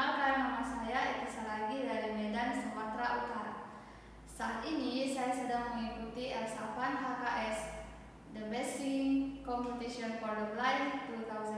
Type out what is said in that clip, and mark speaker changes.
Speaker 1: Perkenalkan nama saya Eti Salagi dari Medan, Sumatera Utara. Saat ini saya sedang mengikuti L8 HKS The Best Competition for the Blind 2011.